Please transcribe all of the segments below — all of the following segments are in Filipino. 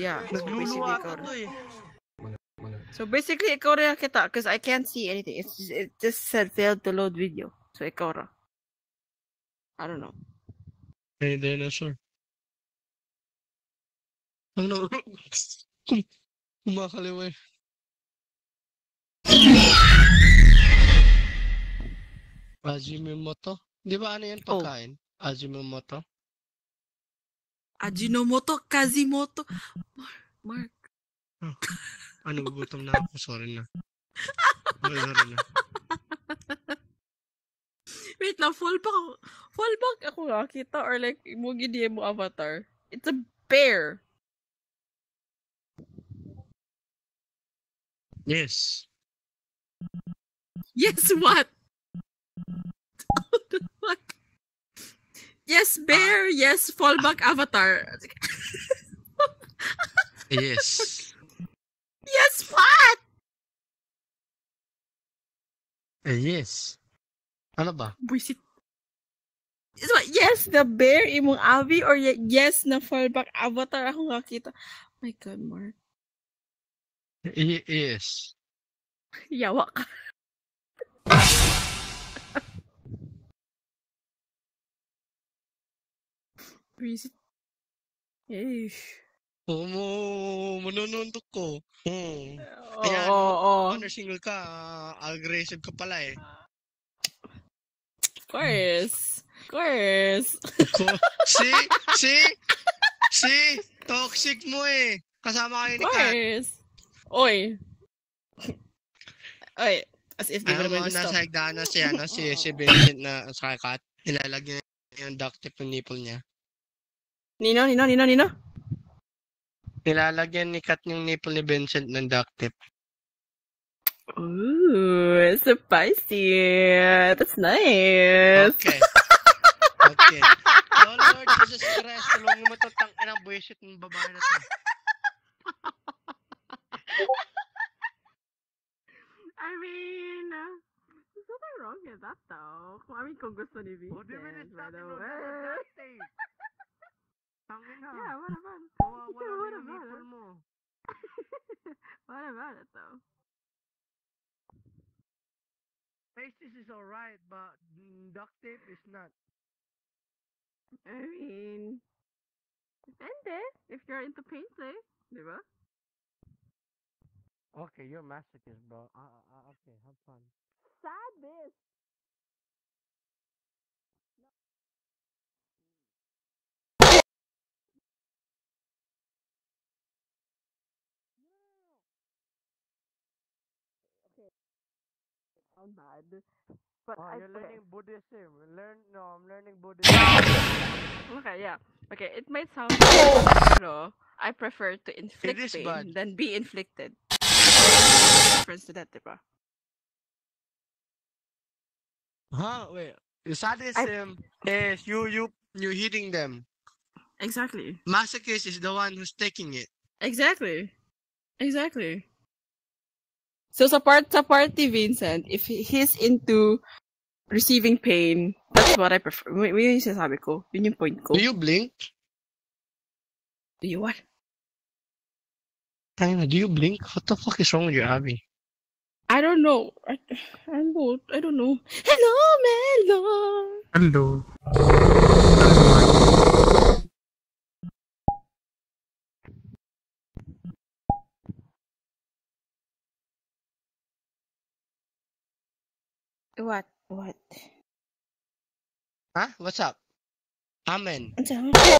Yeah. So basically, Nagluluwa ikaw ka to eh. So basically, ikaw rin kita because I can't see anything. It's just, it just said failed to load video. So ikaw ra. I don't know. Hey, dinosaur. Ano? Kumakaliwa eh. Ajinomoto? Di ba ano yan Oh. pagkain? Ajinomoto? Ajinomoto, Kazimoto. Mark. Ano, gugutom na ako. Sorry na. Sorry, sorry na. Wait lang, fallback ako. Fallback ako nakita or like, mo mo avatar. It's a bear. Yes. Yes? What Yes, bear. yes, fallback avatar. Yes. yes, what? Eh, yes. Ano ba? Buisit. Yes, the bear imong Avi or ye- yes na fallback avatar ako nakita. My God, Mark. I- yes. Yawa ka. Buisit. Eish. Oo mo, manunundok ko. Hmm. Oo, Ayan, oo, oo. Honor single ka, aggressive ka pala eh. Of course. Of course. Ko- si, si, si, toxic mo eh. Kasama kayo Of ni Kat. course. Oy. Oy. As if di mo, naman nasa stop. hagdanan na si, ano, si, si Vincent na sa Kat. Nilalagyan niya yung duct tape yung nipple niya. Nino, Nino, Nino, Nino. Nilalagyan ni Kat yung nipple ni Vincent ng duct tape. Ooh, spicy. That's nice. Okay. Okay. Oh Lord Jesus Christ, tulungan mo to tang inang buwisit ng babae na to. I mean, uh, there's nothing wrong with that though. I mean, kung gusto ni Vincent, by the way. Tangin na. Yeah, what about it? Kawawa Yeah, na what yung about nipple it? mo. What about it though? Pasties is alright, but duct tape is not. I mean, depende. If you're into painting, di ba? Okay, you're masochist, bro. Uh, uh, okay, have fun. Sadist. Sound bad. But Oh, I you're okay. learning Buddhism. Learn, no, I'm learning Buddhism. Okay, yeah. Okay, it might sound pero I prefer to inflict pain bad. than be inflicted. Difference to that, diba? huh? Wait. Sadism is you, you, you hitting them. Exactly. Masochist is the one who's taking it. Exactly. Exactly. So support support sa Vincent, if he's into receiving pain, that's what I prefer. Yun yun yung sinasabi ko. Yun yung point ko. Do you blink? Do you what? Tangina, do you blink? What the fuck is wrong with you, Abby? I don't know. I, I don't, I don't know. Hello, Melo! Hello. What? What? Huh? What's up? Amen. Sabi oh,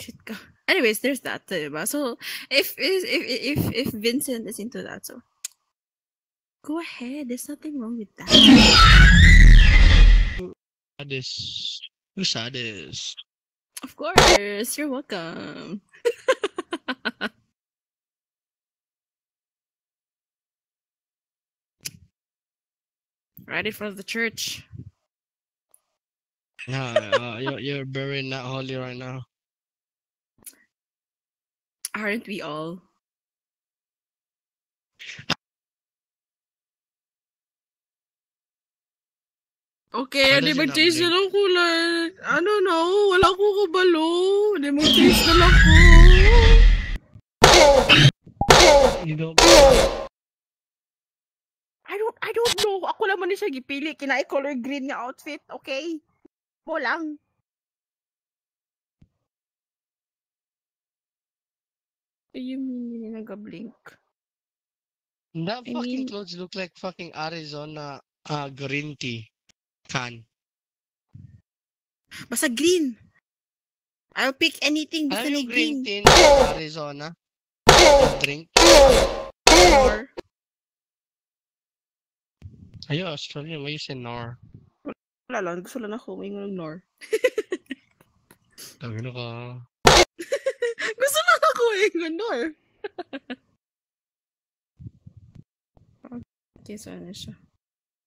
Shit ka. Anyways, there's that, uh, diba? So, if, if, if, if, if Vincent is into that, so, go ahead. There's nothing wrong with that. Sadist. Who's sadist? Of course. You're welcome. right in front of the church. Yeah, uh, you're, you're very not holy right now. Aren't we all? Okay, Ano di si mag-change na Nabling? lang kulay. Ano na, wala ko kabalo. Na lang ko. You don't... lang man ni siya gipili. Kinai color green nga outfit. Okay? Mo lang. Ayun, hindi nag-blink. That I fucking mean- clothes look like fucking Arizona uh, green tea can. Basta green. I'll pick anything basta yung green green. tea na Arizona? Drink? Or, Ayo, Australia. May say nor. wala lang. Gusto lang ako. May ng nor. Na ka. Gusto lang ako eh. ng nor. okay, so ano siya?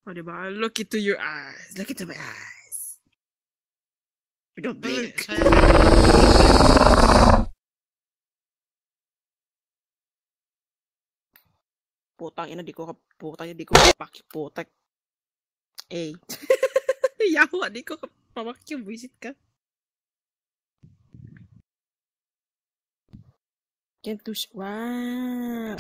O, diba? Look into your eyes. Look into my eyes. We don't blink. Putang ina, di ko di kapaki, putak. Eh. Yawa, di ko kapamaki, visit ka. Can't do sh- Wow.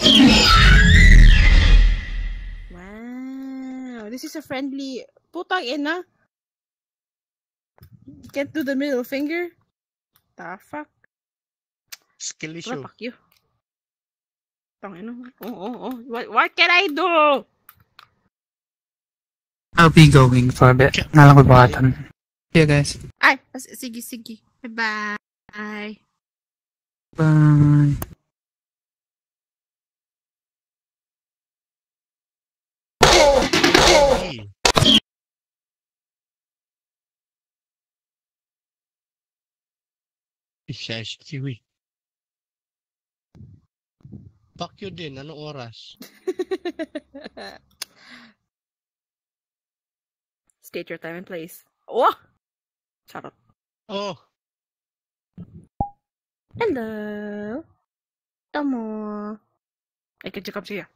Wow. This is a friendly, putang ina. Can't do the middle finger. The fuck? Skill issue. fuck you? Tangina. Oh, oh, oh. What, what can I do? I'll be going for a bit. Nalang ko bakatan. See you guys. Ay, as- sige, sige. Bye-bye. Bye. Bye. Hey. Isa si Kiwi. You din. Anong oras? State your time and place. Oh! Charot. Oh, Hello. Tamo. Ay, up siya.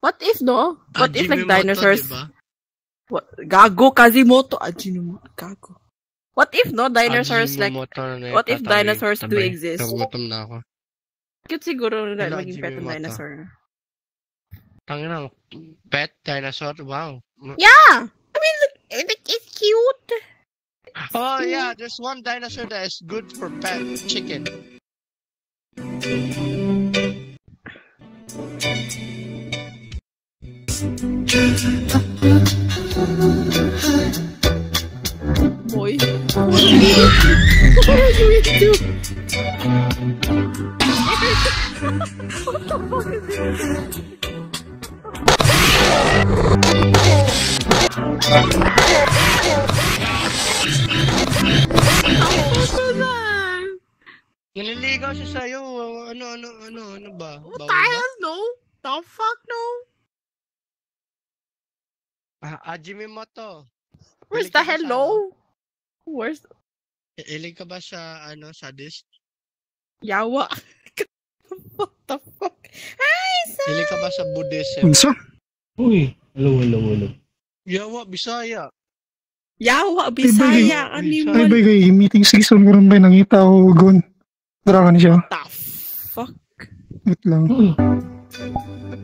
What if no? What if like dinosaurs? diba? What? Gago, Kazimoto. Ajinomoto. Gago. What if no dinosaurs like what if dinosaurs do exist? Nagutom na ako. cute siguro na maging pet ng dinosaur. Tangina, pet dinosaur, wow. Yeah. I mean, look, it, it's cute. Oh yeah, there's one dinosaur that is good for pet chicken. need to do? what the fuck is this? Nililigaw siya sa'yo. Ano, ano, ano, ano ba? What the hell? No? The fuck no? Ah, ajimi mo to. Where's the hello? Oh. Where's... Ilig ka ba sa, ano, sadist? Yawa? what the fuck? Hi, sir! Hilig ka ba sa Buddhism? Unsa? Uy, hello, hello, hello. Yawa, Bisaya. Yawa, Ay, Bisaya, bay, Ay, animal. bay, kay meeting season ko rin ba nangita ko gon. Dara ka niya. the fuck? Wait lang. Uy,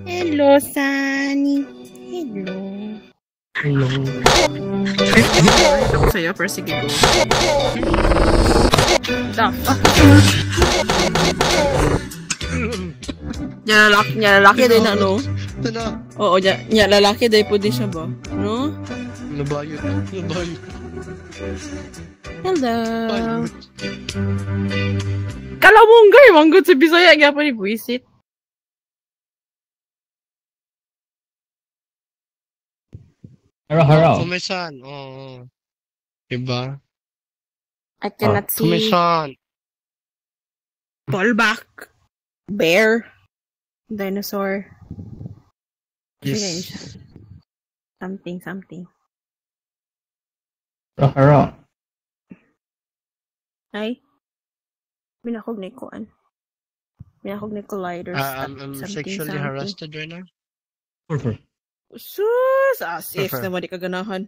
Hello, Sunny. Hello. Hello. Nakita ko sa'yo, pero sige, go. Fuck? Nya lalaki, nya lalaki din na, no? Ito na. Oo, nya, nya lalaki din po din siya ba? No? Nabayot. Nabayot. Hello. Kalamunggay, manggod sa Bisaya, nga pa ni Buisit. Haro, haro. Kumisan. Oo. Diba? I cannot see. Kumisan. Ballback. Bear. Dinosaur. Yes. Something, something. Haro, haro. Ay. Binakog ni Kuan. Binakog ni Colliders. Ah, I'm, I'm something, sexually something. harassed right now. Purple. Sus, ah, asif sama di keganahan.